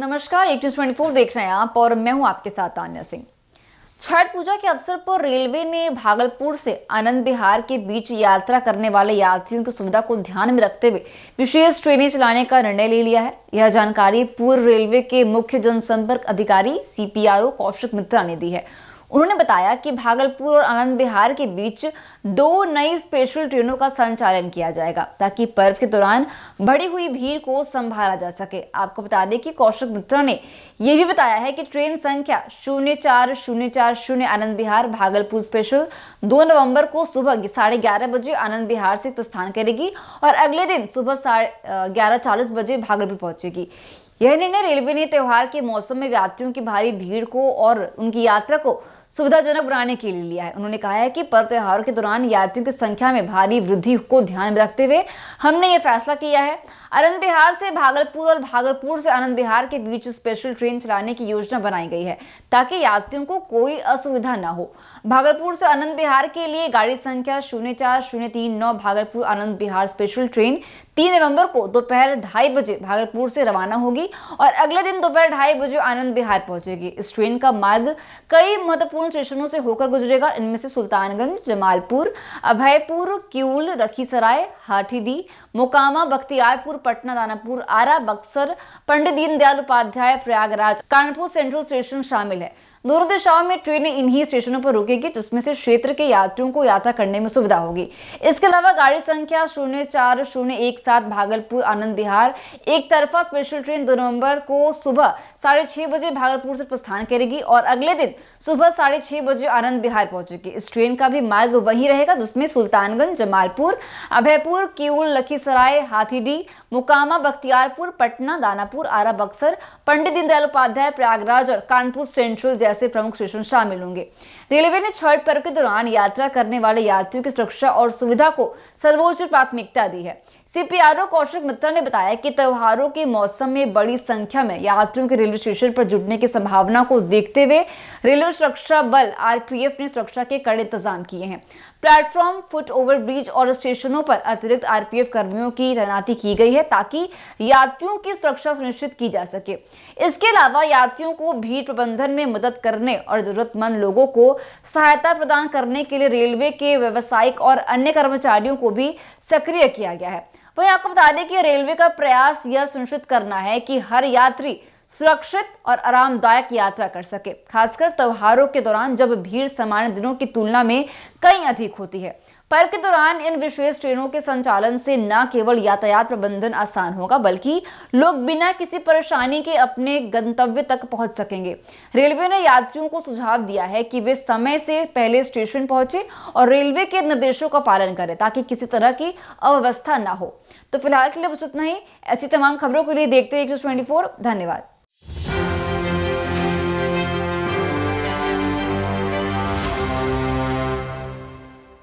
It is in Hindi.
नमस्कार, एक ट्वेंटी फोर देख रहे हैं आप और मैं हूँ आपके साथ आन्या सिंह। छठ पूजा के अवसर पर रेलवे ने भागलपुर से आनंद बिहार के बीच यात्रा करने वाले यात्रियों की सुविधा को ध्यान में रखते हुए विशेष ट्रेनें चलाने का निर्णय ले लिया है। यह जानकारी पूर्व रेलवे के मुख्य जनसंपर्क अधिकारी सीपीआरओ कौशिक मित्रा ने दी है। उन्होंने बताया कि भागलपुर और आनंद बिहार के बीच दो नई स्पेशल ट्रेनों का संचालन किया जाएगा, ताकि पर्व के दौरान बढ़ी हुई भीड़ को संभाला जा सके। आपको बता दें कि कौशिक मित्रा ने यह भी बताया है कि ट्रेन संख्या शून्य चार शून्य चार, शून्य आनंद बिहार भागलपुर स्पेशल दो नवंबर को सुबह साढ़े ग्यारह बजे आनंद बिहार से प्रस्थान करेगी और अगले दिन सुबह साढ़े ग्यारह चालीस बजे भागलपुर पहुंचेगी। यह निर्णय रेलवे ने त्यौहार के मौसम में यात्रियों की भारी भीड़ को और उनकी यात्रा को सुविधाजनक बनाने के लिए लिया है। उन्होंने कहा है कि पर्व त्योहारों के दौरान यात्रियों की संख्या में भारी वृद्धि को ध्यान में रखते हुए हमने ये फैसला किया है। आनंद बिहार से भागलपुर और भागलपुर से आनंद बिहार के बीच स्पेशल ट्रेन चलाने की योजना बनाई गई है, ताकि यात्रियों को कोई असुविधा न हो। भागलपुर से आनंद बिहार के लिए गाड़ी संख्या शून्य चार, शून्य तीन, नौ, भागलपुर आनंद बिहार स्पेशल ट्रेन तीन नवंबर को दोपहर ढाई बजे भागलपुर से रवाना होगी। और अगले दिन दोपहर ढाई बजे आनंद बिहार पहुंचेगी। इस ट्रेन का मार्ग कई महत्वपूर्ण स्टेशनों से होकर गुजरेगा। इनमें से सुल्तानगंज, जमालपुर, अभयपुर क्यूल रखीसराय, हाथीदी, मोकामा, बख्तियारपुर, पटना, दानापुर, आरा, बक्सर, पंडित दीनदयाल उपाध्याय, प्रयागराज, कानपुर सेंट्रल स्टेशन शामिल है। दोनों दिशाओं में ट्रेनें इन्हीं स्टेशनों पर रुकेगी, जिसमें से क्षेत्र के यात्रियों को यात्रा करने में सुविधा होगी। इसके अलावा गाड़ी संख्या शून्य चार शून्य एक सात, भागलपुर, आनंद विहार। एक तरफा स्पेशल ट्रेन दो नवंबर को सुबह साढ़े छह बजे भागलपुर से प्रस्थान करेगी और अगले दिन सुबह साढ़े छह बजे आनंद विहार पहुंचेगी। इस ट्रेन का भी मार्ग वही रहेगा, जिसमें सुल्तानगंज, जमालपुर, अभयपुर, किऊल, लखीसराय, हाथीडी, मुकामा, बख्तियारपुर, पटना, दानापुर, आरा, बक्सर, पंडित दीनदयाल उपाध्याय, प्रयागराज और कानपुर सेंट्रल जैसे प्रमुख स्टेशन शामिल होंगे। रेलवे ने छठ पर्व के दौरान यात्रा करने वाले यात्रियों की सुरक्षा और सुविधा को सर्वोच्च प्राथमिकता दी है। सीपीआरओ कौशिक मित्रा ने बताया कि त्योहारों के मौसम में बड़ी संख्या में यात्रियों के रेलवे स्टेशन पर जुटने की संभावना को देखते हुए रेलवे सुरक्षा बल आरपीएफ ने सुरक्षा के कड़े इंतज़ाम किए हैं। प्लेटफॉर्म फुट ओवर ब्रिज और स्टेशनों पर अतिरिक्त आरपीएफ कर्मियों की तैनाती की गई है ताकि यात्रियों की सुरक्षा सुनिश्चित की जा सके। इसके अलावा यात्रियों को भीड़ प्रबंधन में मदद करने और जरूरतमंद लोगों को सहायता प्रदान करने के लिए रेलवे के व्यवसायिक और अन्य कर्मचारियों को भी सक्रिय किया गया है। वही आपको बता दें कि रेलवे का प्रयास यह सुनिश्चित करना है कि हर यात्री सुरक्षित और आरामदायक यात्रा कर सके, खासकर त्योहारों के दौरान जब भीड़ सामान्य दिनों की तुलना में कई अधिक होती है। पर्व के दौरान इन विशेष ट्रेनों के संचालन से न केवल यातायात प्रबंधन आसान होगा, बल्कि लोग बिना किसी परेशानी के अपने गंतव्य तक पहुँच सकेंगे। रेलवे ने यात्रियों को सुझाव दिया है कि वे समय से पहले स्टेशन पहुँचे और रेलवे के निर्देशों का पालन करें, ताकि किसी तरह की अव्यवस्था न हो। तो फ़िलहाल के लिए बस उतना ही। ऐसी तमाम खबरों के लिए देखते हैं एक धन्यवाद।